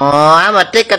Oh, I'm a ticker